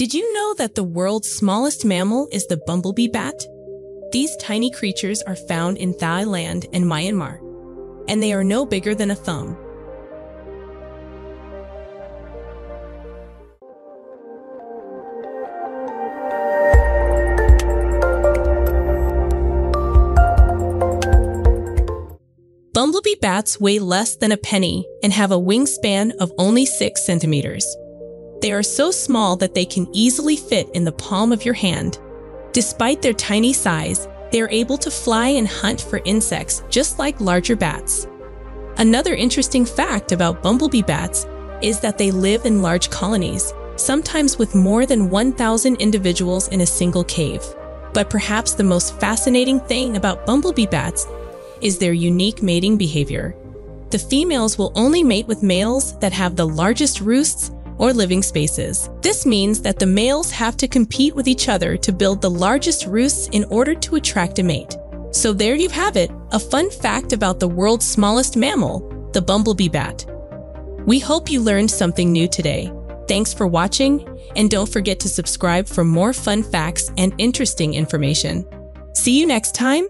Did you know that the world's smallest mammal is the bumblebee bat? These tiny creatures are found in Thailand and Myanmar, and they are no bigger than a thumb. Bumblebee bats weigh less than a penny and have a wingspan of only 6 centimeters. They are so small that they can easily fit in the palm of your hand. Despite their tiny size, they are able to fly and hunt for insects just like larger bats. Another interesting fact about bumblebee bats is that they live in large colonies, sometimes with more than 1,000 individuals in a single cave. But perhaps the most fascinating thing about bumblebee bats is their unique mating behavior. The females will only mate with males that have the largest roosts or living spaces. This means that the males have to compete with each other to build the largest roosts in order to attract a mate. So there you have it, a fun fact about the world's smallest mammal, the bumblebee bat. We hope you learned something new today. Thanks for watching, and don't forget to subscribe for more fun facts and interesting information. See you next time